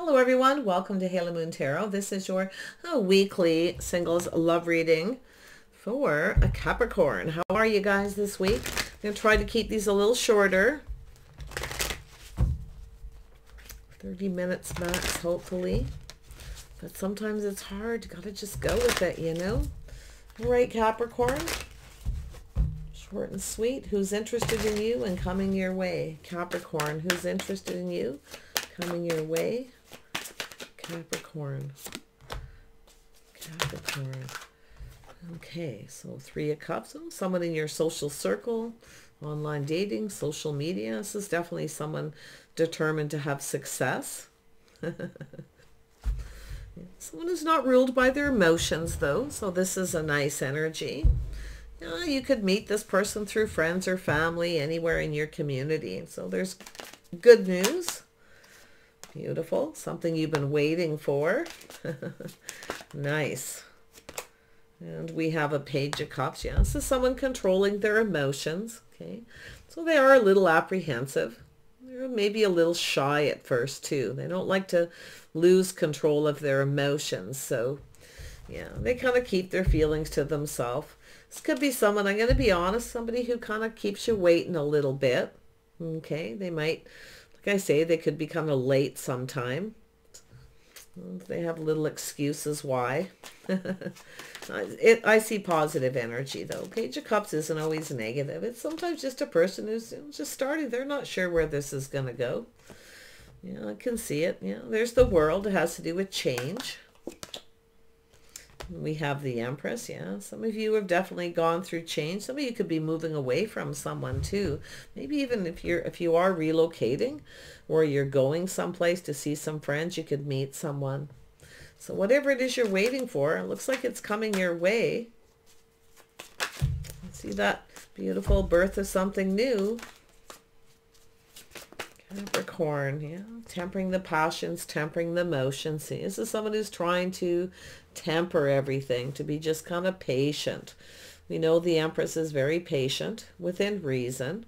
Hello everyone, welcome to Halo Moon Tarot. This is your uh, weekly singles love reading for a Capricorn. How are you guys this week? I'm going to try to keep these a little shorter. 30 minutes max, hopefully. But sometimes it's hard. You got to just go with it, you know? All right, Capricorn. Short and sweet. Who's interested in you and coming your way? Capricorn. Who's interested in you? Coming your way? Capricorn. Capricorn. Okay, so three of cups. Oh, someone in your social circle, online dating, social media. This is definitely someone determined to have success. someone who's not ruled by their emotions, though. So this is a nice energy. Uh, you could meet this person through friends or family anywhere in your community. So there's good news. Beautiful. Something you've been waiting for. nice. And we have a page of cups. Yeah, this is someone controlling their emotions. Okay. So they are a little apprehensive. They're maybe a little shy at first too. They don't like to lose control of their emotions. So yeah, they kind of keep their feelings to themselves. This could be someone, I'm going to be honest, somebody who kind of keeps you waiting a little bit. Okay. They might like I say, they could be kind of late sometime. They have little excuses why. it, I see positive energy though. Page of Cups isn't always negative. It's sometimes just a person who's just starting. They're not sure where this is going to go. Yeah, I can see it. Yeah, there's the world. It has to do with change. We have the Empress, yeah. Some of you have definitely gone through change. Some of you could be moving away from someone too. Maybe even if you're if you are relocating or you're going someplace to see some friends, you could meet someone. So whatever it is you're waiting for, it looks like it's coming your way. See that beautiful birth of something new. Capricorn, yeah, tempering the passions, tempering the emotions. See, this is someone who's trying to temper everything, to be just kind of patient. We know the Empress is very patient, within reason,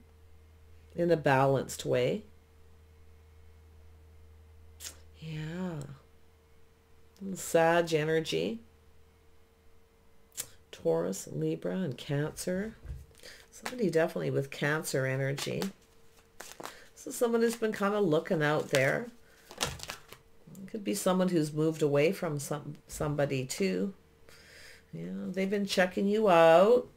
in a balanced way. Yeah. Sag energy. Taurus, Libra, and Cancer. Somebody definitely with Cancer energy. So someone who's been kind of looking out there. Could be someone who's moved away from some somebody too. Yeah, they've been checking you out.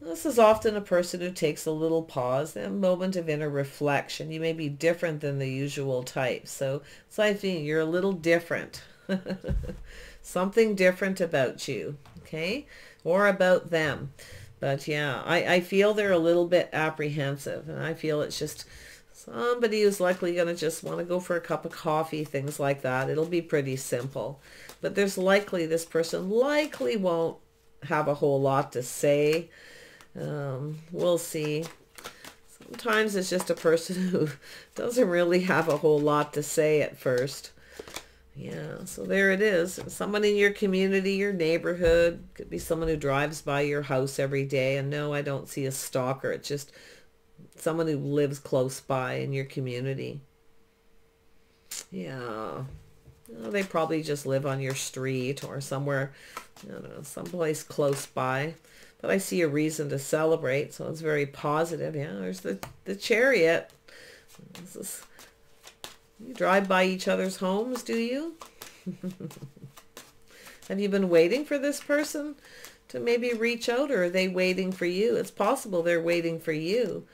This is often a person who takes a little pause, a moment of inner reflection. You may be different than the usual type. So it's like you're a little different. Something different about you, okay? Or about them. But yeah, I, I feel they're a little bit apprehensive. And I feel it's just Somebody who's likely going to just want to go for a cup of coffee, things like that. It'll be pretty simple. But there's likely, this person likely won't have a whole lot to say. Um, we'll see. Sometimes it's just a person who doesn't really have a whole lot to say at first. Yeah, so there it is. Someone in your community, your neighborhood. Could be someone who drives by your house every day. And no, I don't see a stalker. It's just someone who lives close by in your community. Yeah. they probably just live on your street or somewhere, I don't know, someplace close by. But I see a reason to celebrate, so it's very positive. Yeah, there's the, the chariot. Is, you drive by each other's homes, do you? Have you been waiting for this person to maybe reach out or are they waiting for you? It's possible they're waiting for you.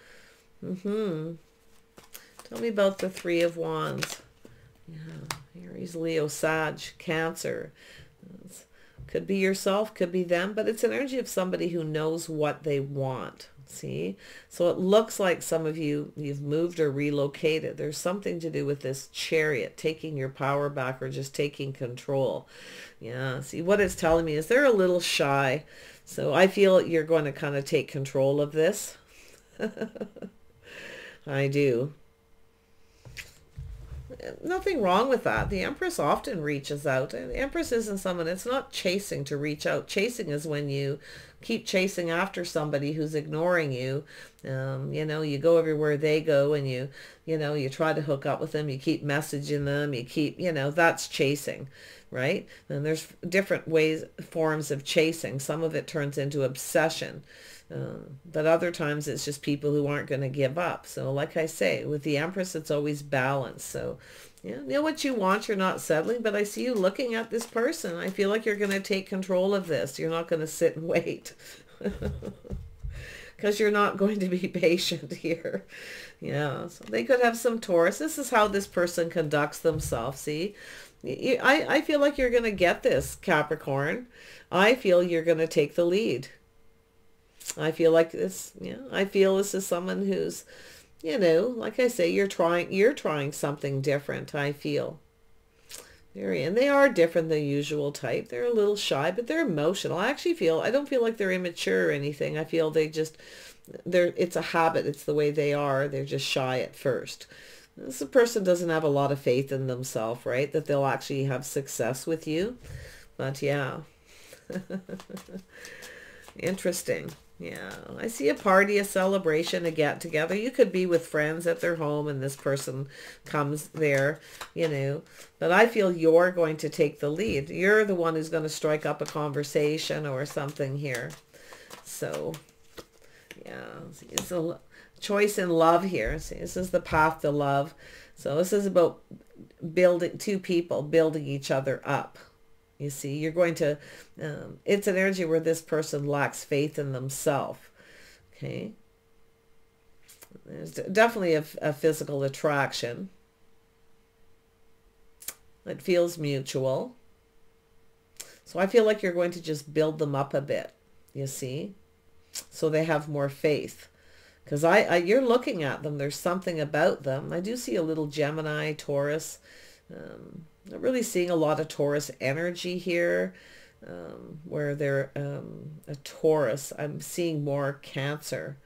Mm-hmm. Tell me about the Three of Wands. Yeah, Aries, Leo, Sag, Cancer. Could be yourself, could be them, but it's an energy of somebody who knows what they want. See? So it looks like some of you, you've moved or relocated. There's something to do with this chariot, taking your power back or just taking control. Yeah, see, what it's telling me is they're a little shy. So I feel you're going to kind of take control of this. I do. nothing wrong with that. The Empress often reaches out. And Empress isn't someone, it's not chasing to reach out. Chasing is when you keep chasing after somebody who's ignoring you. Um, you know, you go everywhere they go and you, you know, you try to hook up with them. You keep messaging them. You keep, you know, that's chasing right? And there's different ways, forms of chasing. Some of it turns into obsession. Uh, but other times it's just people who aren't going to give up. So like I say, with the Empress, it's always balance. So you know what you want, you're not settling, but I see you looking at this person. I feel like you're going to take control of this. You're not going to sit and wait. Because you're not going to be patient here. Yeah, so they could have some Taurus. This is how this person conducts themselves. See, I, I feel like you're going to get this, Capricorn. I feel you're going to take the lead. I feel like this, yeah, I feel this is someone who's, you know, like I say, you're trying, you're trying something different, I feel. Very, and they are different than usual type. They're a little shy, but they're emotional. I actually feel, I don't feel like they're immature or anything. I feel they just, they're, it's a habit. It's the way they are. They're just shy at first. This person doesn't have a lot of faith in themselves, right? That they'll actually have success with you. But yeah. Interesting. Yeah, I see a party, a celebration, a get together. You could be with friends at their home and this person comes there, you know. But I feel you're going to take the lead. You're the one who's going to strike up a conversation or something here. So, yeah, it's a choice in love here. See, this is the path to love. So this is about building two people, building each other up. You see, you're going to, um, it's an energy where this person lacks faith in themselves. Okay. There's definitely a, a physical attraction. It feels mutual. So I feel like you're going to just build them up a bit, you see, so they have more faith. Because I, I, you're looking at them, there's something about them. I do see a little Gemini, Taurus, um, really seeing a lot of Taurus energy here. Um, where they're um, a Taurus. I'm seeing more Cancer.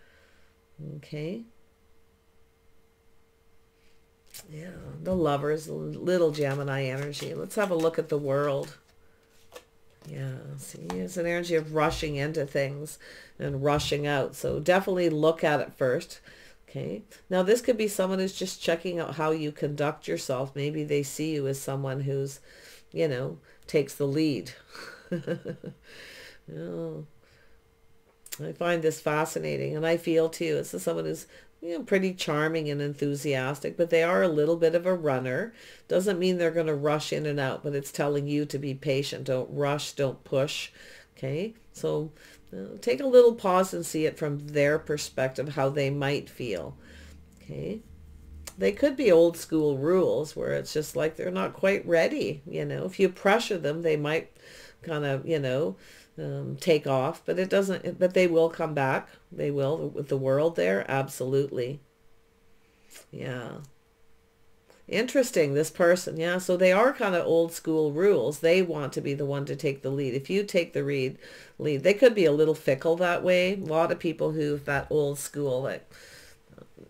Okay. Yeah, the lovers, little Gemini energy. Let's have a look at the world. Yeah, see, it's an energy of rushing into things and rushing out. So definitely look at it first. Okay. Now this could be someone who's just checking out how you conduct yourself. Maybe they see you as someone who's, you know, takes the lead. oh, I find this fascinating and I feel too. This is someone who's you know, pretty charming and enthusiastic, but they are a little bit of a runner. Doesn't mean they're going to rush in and out, but it's telling you to be patient. Don't rush, don't push. Okay. So take a little pause and see it from their perspective, how they might feel. Okay. They could be old school rules where it's just like they're not quite ready. You know, if you pressure them, they might kind of, you know, um, take off, but it doesn't, but they will come back. They will with the world there. Absolutely. Yeah. Interesting, this person. Yeah, so they are kind of old school rules. They want to be the one to take the lead. If you take the lead, lead, they could be a little fickle that way. A lot of people who that old school, like,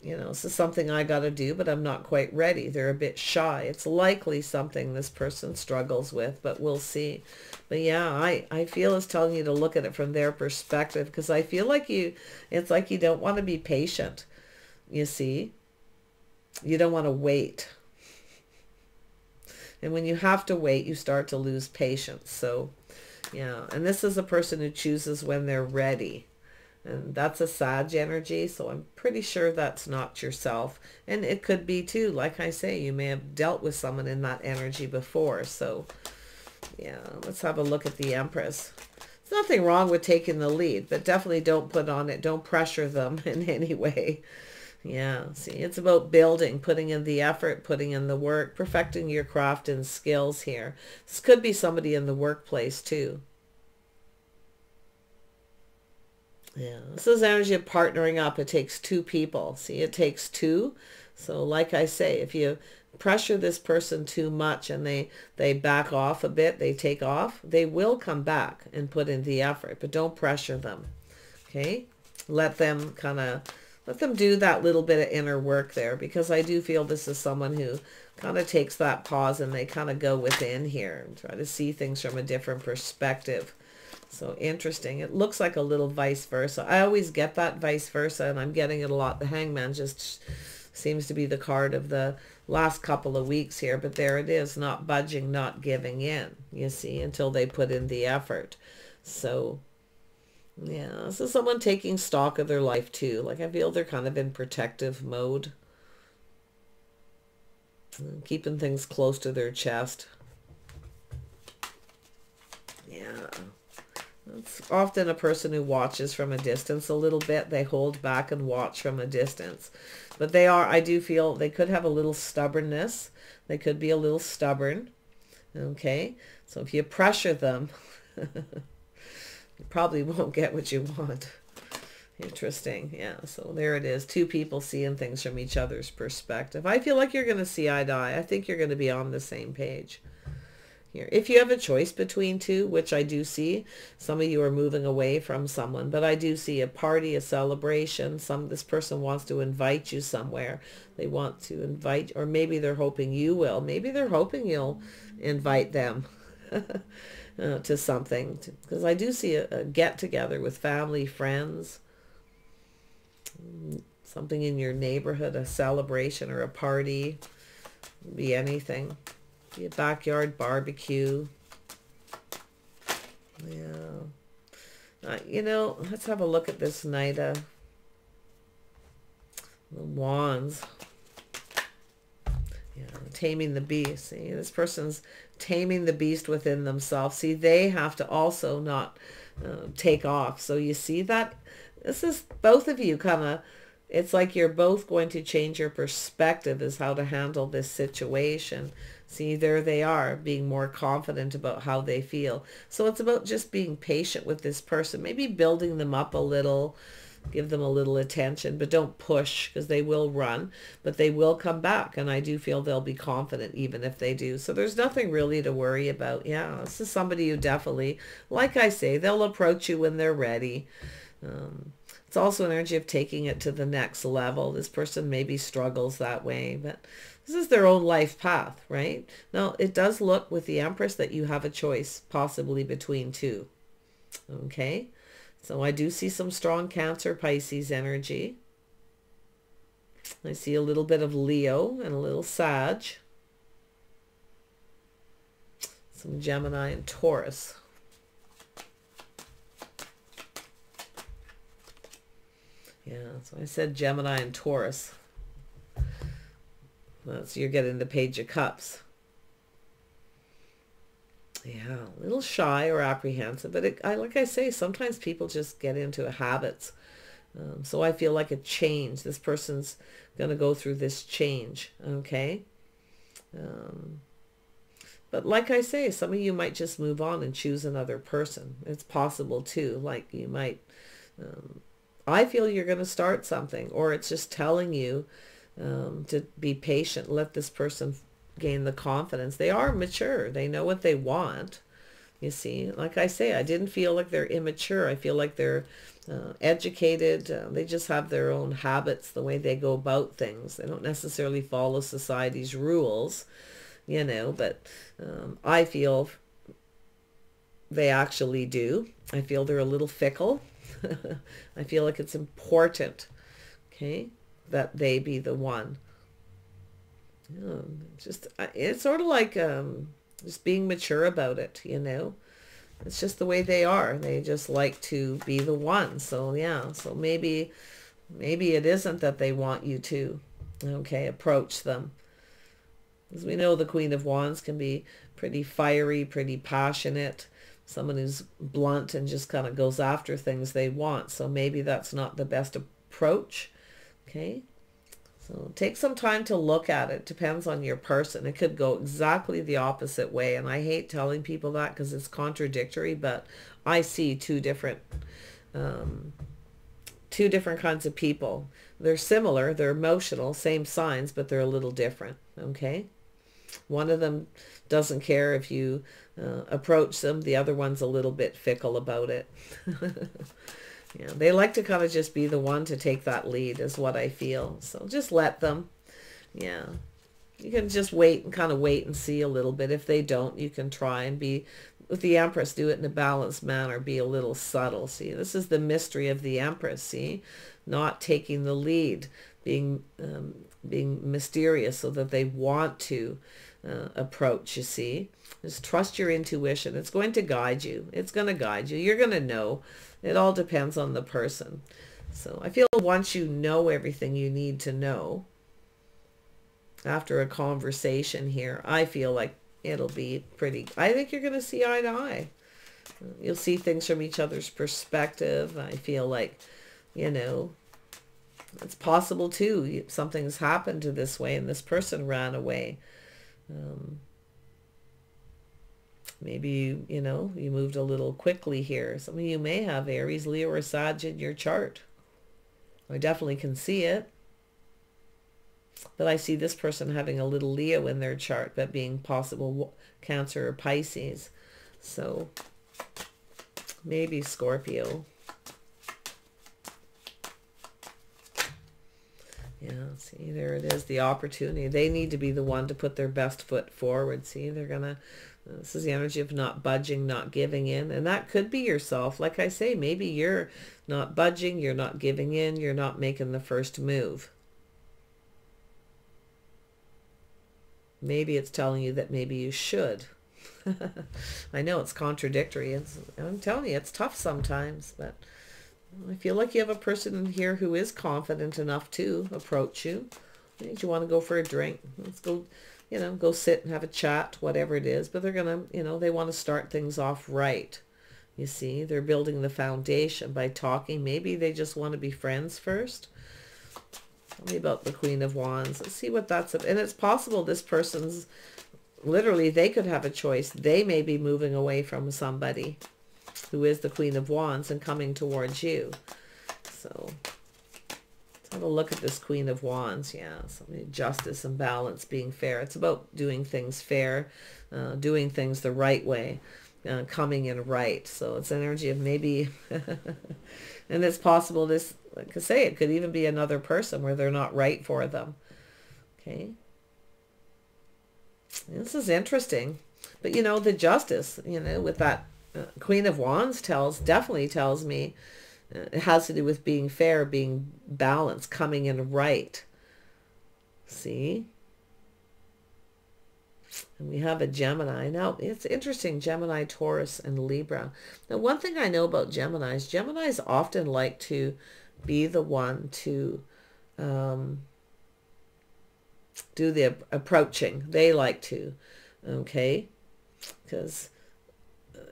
you know, this is something I got to do, but I'm not quite ready. They're a bit shy. It's likely something this person struggles with, but we'll see. But yeah, I, I feel it's telling you to look at it from their perspective because I feel like you, it's like you don't want to be patient, you see. You don't want to wait and when you have to wait, you start to lose patience. So, yeah. And this is a person who chooses when they're ready. And that's a Sag energy, so I'm pretty sure that's not yourself. And it could be too, like I say, you may have dealt with someone in that energy before. So, yeah, let's have a look at the Empress. There's nothing wrong with taking the lead, but definitely don't put on it. Don't pressure them in any way. Yeah, see, it's about building, putting in the effort, putting in the work, perfecting your craft and skills here. This could be somebody in the workplace too. Yeah, this is energy of partnering up. It takes two people. See, it takes two. So like I say, if you pressure this person too much and they, they back off a bit, they take off, they will come back and put in the effort, but don't pressure them. Okay? Let them kind of let them do that little bit of inner work there because I do feel this is someone who kind of takes that pause and they kind of go within here and try to see things from a different perspective. So interesting. It looks like a little vice versa. I always get that vice versa and I'm getting it a lot. The hangman just seems to be the card of the last couple of weeks here, but there it is, not budging, not giving in, you see, until they put in the effort. So, yeah, so someone taking stock of their life too. Like I feel they're kind of in protective mode. Keeping things close to their chest. Yeah. It's often a person who watches from a distance a little bit. They hold back and watch from a distance. But they are, I do feel they could have a little stubbornness. They could be a little stubborn. Okay. So if you pressure them, you probably won't get what you want. Interesting. Yeah. So there it is. Two people seeing things from each other's perspective. I feel like you're going to see eye to eye. I think you're going to be on the same page here. If you have a choice between two, which I do see, some of you are moving away from someone, but I do see a party, a celebration. Some this person wants to invite you somewhere. They want to invite, or maybe they're hoping you will. Maybe they're hoping you'll invite them uh, to something. Because I do see a, a get together with family, friends, something in your neighborhood, a celebration or a party, be anything. Be a backyard barbecue. Yeah. Uh, you know, let's have a look at this Knight of the Wands. Yeah, taming the beast. See, this person's taming the beast within themselves. See, they have to also not uh, take off. So you see that? This is both of you kind of it's like you're both going to change your perspective as how to handle this situation. See, there they are, being more confident about how they feel. So it's about just being patient with this person, maybe building them up a little, give them a little attention, but don't push because they will run, but they will come back. And I do feel they'll be confident even if they do. So there's nothing really to worry about. Yeah, this is somebody who definitely, like I say, they'll approach you when they're ready. Um, it's also an energy of taking it to the next level. This person maybe struggles that way, but this is their own life path, right? Now, it does look with the Empress that you have a choice possibly between two. Okay, so I do see some strong Cancer Pisces energy. I see a little bit of Leo and a little Sag. Some Gemini and Taurus. Yeah, so I said Gemini and Taurus. That's you're getting the Page of Cups. Yeah, a little shy or apprehensive, but it, I, like I say, sometimes people just get into habits. Um, so I feel like a change. This person's going to go through this change, okay? Um, but like I say, some of you might just move on and choose another person. It's possible too. Like you might, um, I feel you're going to start something or it's just telling you um, to be patient. Let this person gain the confidence. They are mature. They know what they want. You see, like I say, I didn't feel like they're immature. I feel like they're uh, educated. Uh, they just have their own habits, the way they go about things. They don't necessarily follow society's rules, you know, but um, I feel they actually do. I feel they're a little fickle. I feel like it's important, okay, that they be the one. Just it's sort of like um, just being mature about it, you know. It's just the way they are. They just like to be the one. So yeah, so maybe maybe it isn't that they want you to, okay, approach them. As we know, the Queen of Wands can be pretty fiery, pretty passionate, someone who's blunt and just kind of goes after things they want. So maybe that's not the best approach. Okay. So take some time to look at it. Depends on your person. It could go exactly the opposite way. And I hate telling people that because it's contradictory, but I see two different, um, two different kinds of people. They're similar. They're emotional, same signs, but they're a little different. Okay. One of them doesn't care if you uh, approach them. The other one's a little bit fickle about it. yeah, they like to kind of just be the one to take that lead is what I feel. So just let them. Yeah. you can just wait and kind of wait and see a little bit. If they don't, you can try and be with the Empress, do it in a balanced manner, be a little subtle. See, this is the mystery of the Empress. See, not taking the lead, being um, being mysterious so that they want to uh, approach. You see, just trust your intuition. It's going to guide you. It's going to guide you. You're going to know. It all depends on the person. So I feel once you know everything you need to know, after a conversation here, I feel like it'll be pretty, I think you're going to see eye to eye. You'll see things from each other's perspective. I feel like, you know, it's possible too. Something's happened to this way and this person ran away. Um, maybe, you, know, you moved a little quickly here. Some of you may have Aries, Leo, or Sag in your chart. I definitely can see it. But I see this person having a little Leo in their chart, but being possible Cancer or Pisces. So maybe Scorpio. Yeah, see, there it is, the opportunity. They need to be the one to put their best foot forward. See, they're going to, Uh, this is the energy of not budging, not giving in. And that could be yourself. Like I say, maybe you're not budging, you're not giving in, you're not making the first move. maybe it's telling you that maybe you should. I know it's contradictory. It's, I'm telling you, it's tough sometimes, but I feel like you have a person in here who is confident enough to approach you. Do you want to go for a drink? Let's go, you know, go sit and have a chat, whatever it is. But they're going to, you know, they want to start things off right. You see, they're building the foundation by talking. Maybe they just want to be friends first. Tell me about the Queen of Wands. Let's see what that's. And it's possible this person's, literally, they could have a choice. They may be moving away from somebody who is the Queen of Wands and coming towards you. So have a look at this Queen of Wands. Yeah, so justice and balance, being fair. It's about doing things fair, uh, doing things the right way, uh, coming in right. So it's an energy of maybe, and it's possible this like I say, it could even be another person where they're not right for them. Okay. This is interesting. But, you know, the justice, you know, with that uh, Queen of Wands tells, definitely tells me it has to do with being fair, being balanced, coming in right. See? And we have a Gemini. Now, it's interesting, Gemini, Taurus, and Libra. Now, one thing I know about Geminis, Geminis often like to be the one to um, do the approaching. They like to, okay? Because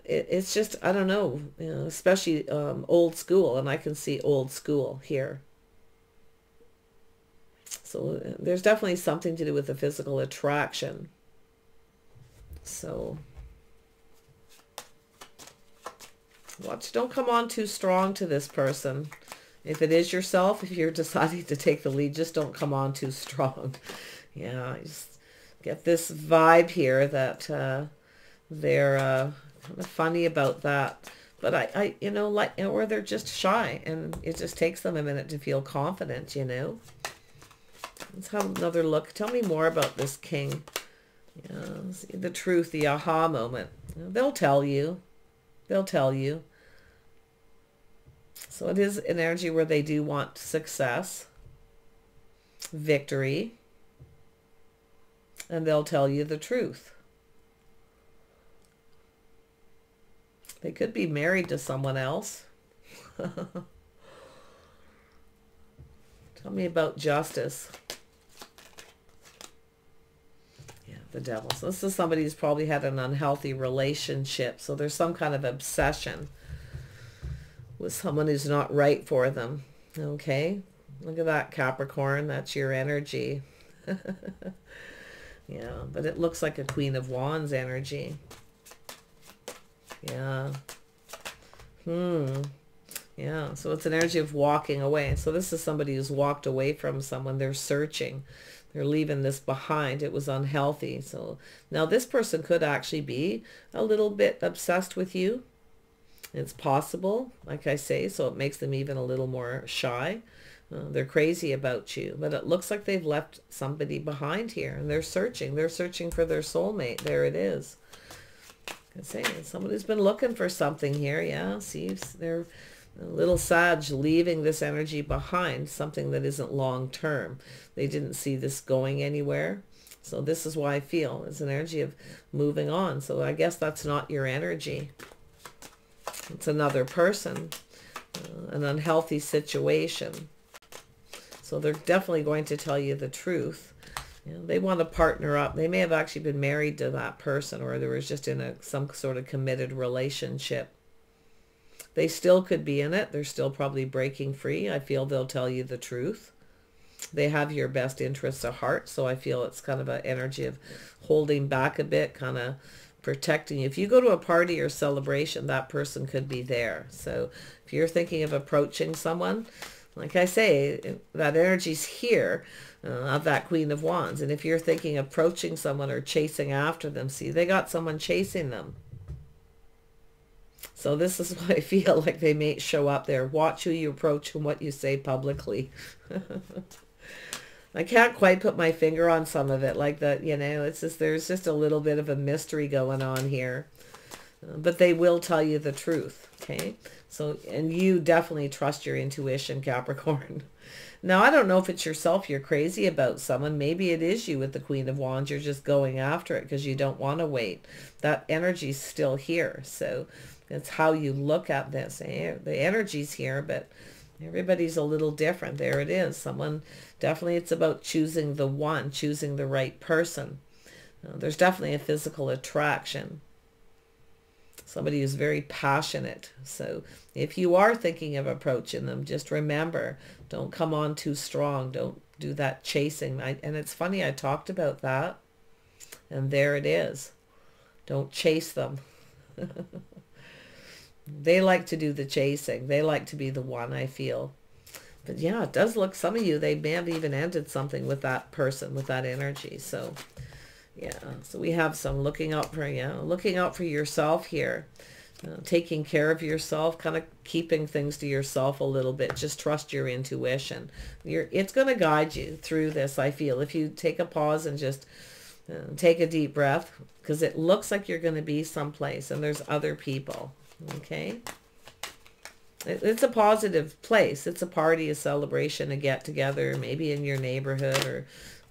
it, it's just, I don't know, you know especially um, old school, and I can see old school here. So uh, there's definitely something to do with the physical attraction. So watch, don't come on too strong to this person. If it is yourself, if you're deciding to take the lead, just don't come on too strong. Yeah, I just get this vibe here that uh, they're uh, kind of funny about that. But I, I, you know, like, or they're just shy and it just takes them a minute to feel confident, you know. Let's have another look. Tell me more about this king. Yeah, the truth, the aha moment. They'll tell you. They'll tell you. So it is an energy where they do want success, victory, and they'll tell you the truth. They could be married to someone else. Tell me about justice. Yeah, the devil. So this is somebody who's probably had an unhealthy relationship. So there's some kind of obsession with someone who's not right for them. Okay? Look at that, Capricorn. That's your energy. yeah, but it looks like a Queen of Wands energy. Yeah. Hmm. Yeah, so it's an energy of walking away. So this is somebody who's walked away from someone. They're searching. They're leaving this behind. It was unhealthy. So now this person could actually be a little bit obsessed with you. It's possible, like I say, so it makes them even a little more shy. Uh, they're crazy about you, but it looks like they've left somebody behind here and they're searching. They're searching for their soulmate. There it is. I say somebody's been looking for something here. Yeah, see, they're a little Sag leaving this energy behind, something that isn't long term. They didn't see this going anywhere. So this is why I feel it's an energy of moving on. So I guess that's not your energy. It's another person, uh, an unhealthy situation. So they're definitely going to tell you the truth. You know, they want to partner up. They may have actually been married to that person or they was just in a some sort of committed relationship. They still could be in it. They're still probably breaking free. I feel they'll tell you the truth they have your best interests at heart. So I feel it's kind of an energy of holding back a bit, kind of protecting you. If you go to a party or celebration, that person could be there. So if you're thinking of approaching someone, like I say, that energy's here uh, of that Queen of Wands. And if you're thinking approaching someone or chasing after them, see, they got someone chasing them. So this is why I feel like they may show up there. Watch who you approach and what you say publicly. I can't quite put my finger on some of it like that, you know, it's just, there's just a little bit of a mystery going on here. But they will tell you the truth, okay? So, and you definitely trust your intuition, Capricorn. Now, I don't know if it's yourself you're crazy about someone. Maybe it is you with the Queen of Wands. You're just going after it because you don't want to wait. That energy's still here. So it's how you look at this. Eh, the energy's here, but everybody's a little different. There it is. Someone Definitely it's about choosing the one, choosing the right person. There's definitely a physical attraction. Somebody who's very passionate. So if you are thinking of approaching them, just remember, don't come on too strong. Don't do that chasing. I, and it's funny, I talked about that. And there it is. Don't chase them. they like to do the chasing. They like to be the one, I feel. But yeah, it does look, some of you, they may have even ended something with that person, with that energy. So yeah, so we have some looking out for, you looking out for yourself here. Uh, taking care of yourself, kind of keeping things to yourself a little bit. Just trust your intuition. You're, it's going to guide you through this, I feel. If you take a pause and just uh, take a deep breath, because it looks like you're going to be someplace and there's other people. Okay? it's a positive place. It's a party, a celebration, a get together, maybe in your neighborhood or it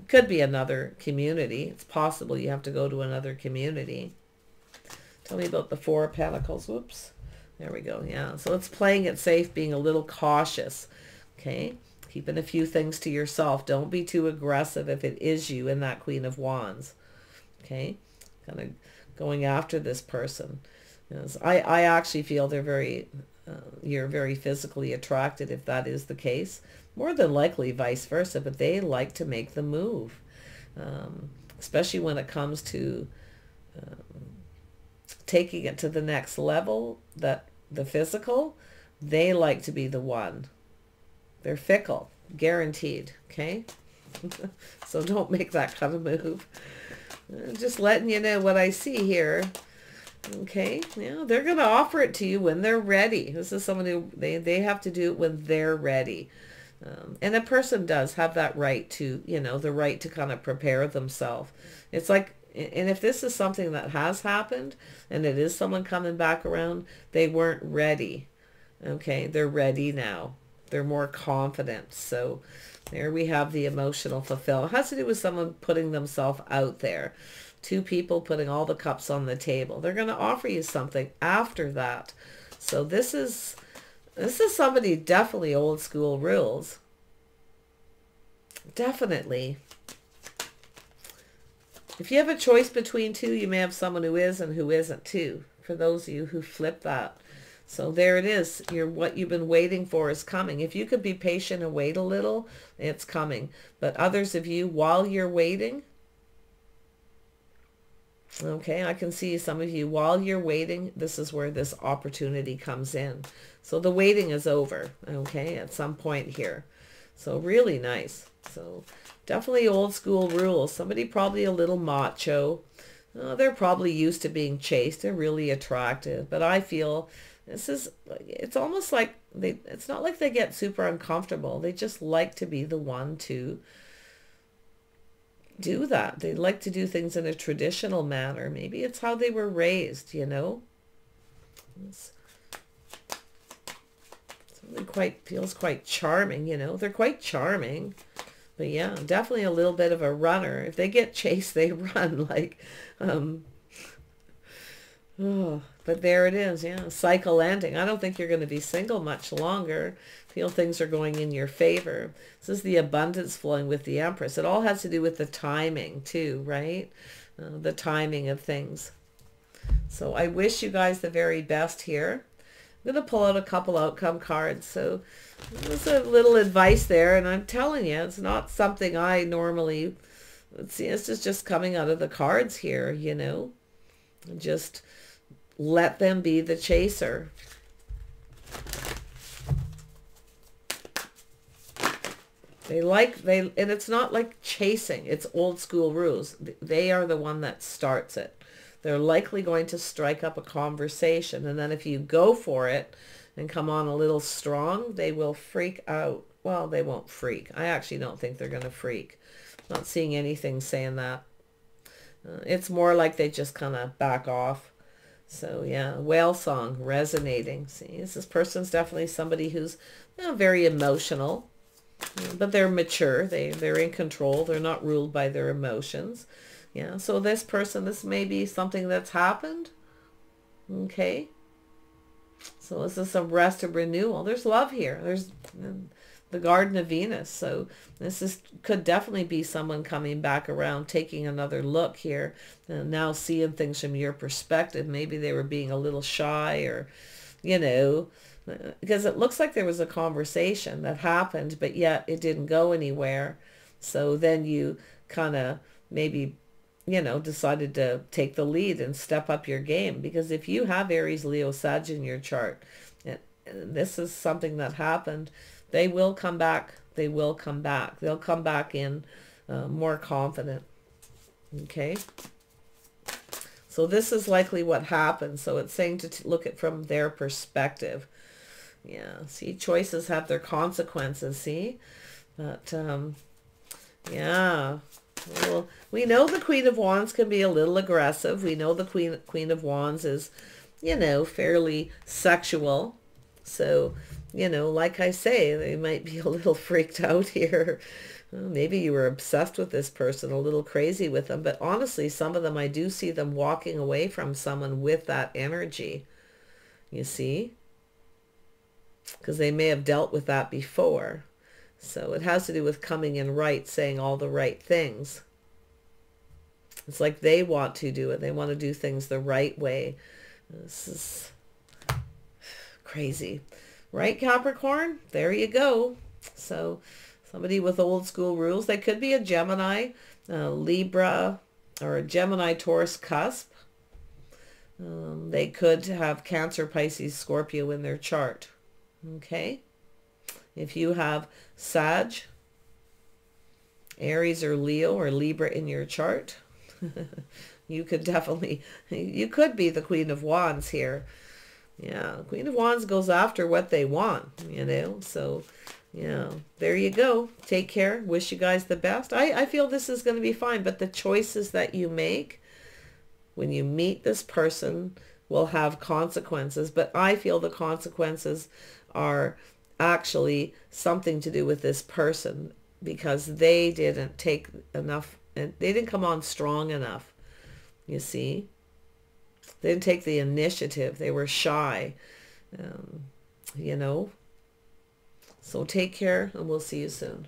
could be another community. It's possible you have to go to another community. Tell me about the Four of Pentacles. Whoops. There we go. Yeah. So it's playing it safe, being a little cautious. Okay. Keeping a few things to yourself. Don't be too aggressive if it is you in that Queen of Wands. Okay. Kind of going after this person. I, I actually feel they're very uh, you're very physically attracted if that is the case. More than likely vice versa, but they like to make the move, um, especially when it comes to um, taking it to the next level, that the physical, they like to be the one. They're fickle, guaranteed, okay? so don't make that kind of move. Just letting you know what I see here. Okay, yeah, they're going to offer it to you when they're ready. This is someone who they, they have to do it when they're ready. Um, and a person does have that right to, you know, the right to kind of prepare themselves. It's like, and if this is something that has happened and it is someone coming back around, they weren't ready. Okay, they're ready now. They're more confident. So there we have the emotional fulfill. It has to do with someone putting themselves out there two people putting all the cups on the table. They're going to offer you something after that. So this is this is somebody definitely old school rules. Definitely. If you have a choice between two, you may have someone who is and who isn't too. For those of you who flip that. So there it is. You're, what you've been waiting for is coming. If you could be patient and wait a little, it's coming. But others of you, while you're waiting, Okay, I can see some of you while you're waiting, this is where this opportunity comes in. So the waiting is over, okay, at some point here. So really nice. So definitely old school rules. Somebody probably a little macho. Uh, they're probably used to being chased. They're really attractive. But I feel This is, it's almost like they, it's not like they get super uncomfortable. They just like to be the one to do that. They like to do things in a traditional manner. Maybe it's how they were raised, you know? It's, it's really quite, feels quite charming, you know? They're quite charming. But yeah, definitely a little bit of a runner. If they get chased, they run. Like, um, oh, but there it is. Yeah, cycle ending. I don't think you're going to be single much longer. Feel things are going in your favor. This is the abundance flowing with the Empress. It all has to do with the timing too, right? Uh, the timing of things. So I wish you guys the very best here. I'm going to pull out a couple outcome cards. So there's a little advice there. And I'm telling you, it's not something I normally let's see. This is just coming out of the cards here, you know. Just let them be the chaser. They like, they, and it's not like chasing. It's old school rules. They are the one that starts it. They're likely going to strike up a conversation. And then if you go for it and come on a little strong, they will freak out. Well, they won't freak. I actually don't think they're going to freak. Not seeing anything saying that. Uh, it's more like they just kind of back off. So yeah, whale song resonating. See, this person's definitely somebody who's you know, very emotional, but they're mature. They they're in control. They're not ruled by their emotions. Yeah. So this person, this may be something that's happened. Okay. So this is some rest of renewal. There's love here. There's the Garden of Venus. So this is could definitely be someone coming back around, taking another look here, and now seeing things from your perspective. Maybe they were being a little shy or, you know, because it looks like there was a conversation that happened, but yet it didn't go anywhere. So then you kind of maybe, you know, decided to take the lead and step up your game. Because if you have Aries, Leo, Sag in your chart, and this is something that happened, they will come back. They will come back. They'll come back in uh, more confident. Okay. So this is likely what happened. So it's saying to look at from their perspective. Yeah. See, choices have their consequences. See, but um, yeah. Well, we know the Queen of Wands can be a little aggressive. We know the Queen Queen of Wands is, you know, fairly sexual. So you know, like I say, they might be a little freaked out here. Maybe you were obsessed with this person, a little crazy with them. But honestly, some of them, I do see them walking away from someone with that energy. You see? Because they may have dealt with that before. So it has to do with coming in right, saying all the right things. It's like they want to do it. They want to do things the right way. This is crazy. Right, Capricorn? There you go. So somebody with old school rules. They could be a Gemini, a Libra, or a Gemini Taurus cusp. Um, they could have Cancer, Pisces, Scorpio in their chart. Okay. If you have Sag, Aries or Leo or Libra in your chart, you could definitely, you could be the Queen of Wands here. Yeah, Queen of Wands goes after what they want, you know. So, yeah, there you go. Take care. Wish you guys the best. I, I feel this is going to be fine, but the choices that you make when you meet this person will have consequences. But I feel the consequences are actually something to do with this person because they didn't take enough and they didn't come on strong enough. You see? They didn't take the initiative. They were shy, um, you know. So take care and we'll see you soon.